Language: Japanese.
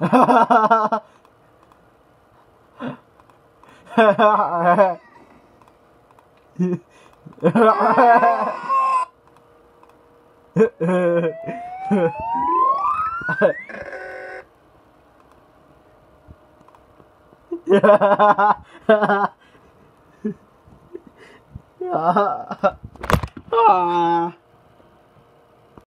ああ